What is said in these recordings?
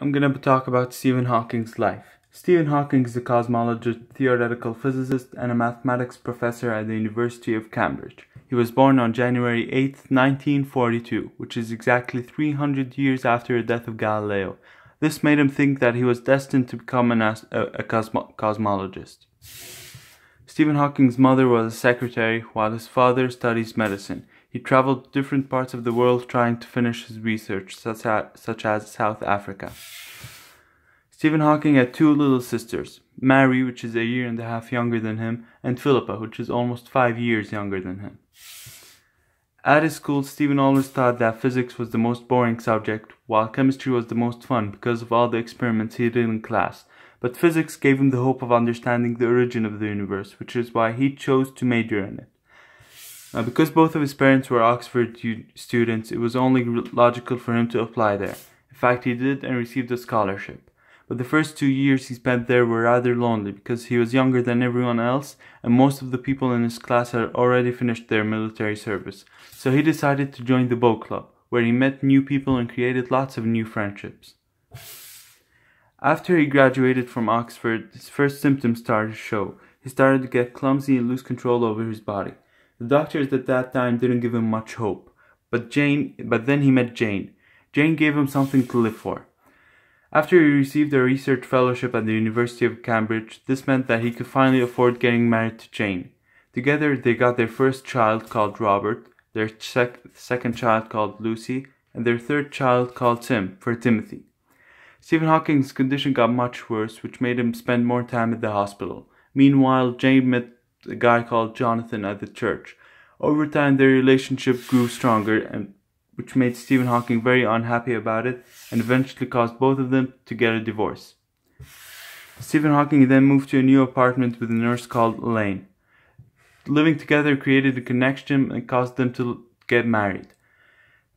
I'm going to talk about Stephen Hawking's life. Stephen Hawking is a cosmologist, theoretical physicist, and a mathematics professor at the University of Cambridge. He was born on January 8, 1942, which is exactly 300 years after the death of Galileo. This made him think that he was destined to become an a, a cosmo cosmologist. Stephen Hawking's mother was a secretary, while his father studies medicine. He traveled to different parts of the world trying to finish his research, such as, such as South Africa. Stephen Hawking had two little sisters, Mary, which is a year and a half younger than him, and Philippa, which is almost five years younger than him. At his school, Stephen always thought that physics was the most boring subject, while chemistry was the most fun because of all the experiments he did in class. But physics gave him the hope of understanding the origin of the universe, which is why he chose to major in it. Now, because both of his parents were Oxford students, it was only logical for him to apply there. In fact, he did and received a scholarship. But the first two years he spent there were rather lonely because he was younger than everyone else and most of the people in his class had already finished their military service. So he decided to join the Boat Club, where he met new people and created lots of new friendships. After he graduated from Oxford, his first symptoms started to show. He started to get clumsy and lose control over his body. The doctors at that time didn't give him much hope, but Jane but then he met Jane. Jane gave him something to live for. After he received a research fellowship at the University of Cambridge, this meant that he could finally afford getting married to Jane. Together they got their first child called Robert, their sec second child called Lucy, and their third child called Tim for Timothy. Stephen Hawking's condition got much worse, which made him spend more time at the hospital. Meanwhile, Jane met a guy called Jonathan at the church. Over time, their relationship grew stronger, and which made Stephen Hawking very unhappy about it, and eventually caused both of them to get a divorce. Stephen Hawking then moved to a new apartment with a nurse called Elaine. Living together created a connection and caused them to get married.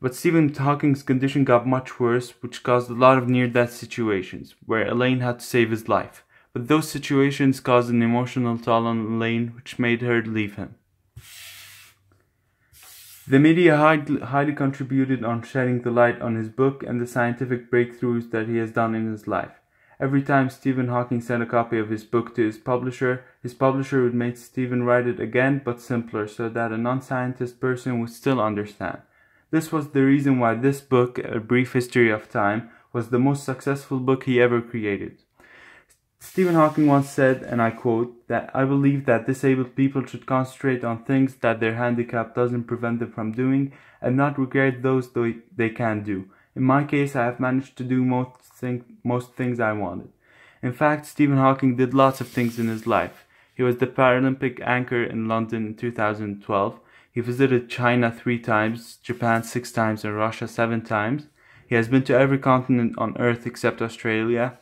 But Stephen Hawking's condition got much worse, which caused a lot of near death situations, where Elaine had to save his life. But those situations caused an emotional toll on Elaine, which made her leave him. The media highly contributed on shedding the light on his book and the scientific breakthroughs that he has done in his life. Every time Stephen Hawking sent a copy of his book to his publisher, his publisher would make Stephen write it again but simpler so that a non-scientist person would still understand. This was the reason why this book, A Brief History of Time, was the most successful book he ever created. Stephen Hawking once said, and I quote, that I believe that disabled people should concentrate on things that their handicap doesn't prevent them from doing and not regret those they can do. In my case, I have managed to do most, thing, most things I wanted. In fact, Stephen Hawking did lots of things in his life. He was the Paralympic anchor in London in 2012. He visited China three times, Japan six times, and Russia seven times. He has been to every continent on Earth except Australia.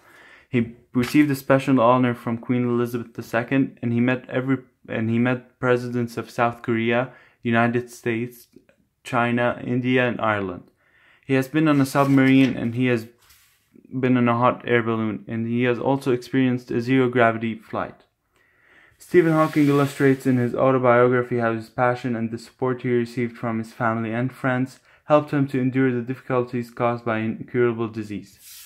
He received a special honor from Queen Elizabeth II, and he met every and he met presidents of South Korea, United States, China, India, and Ireland. He has been on a submarine and he has been in a hot air balloon, and he has also experienced a zero gravity flight. Stephen Hawking illustrates in his autobiography how his passion and the support he received from his family and friends helped him to endure the difficulties caused by incurable disease.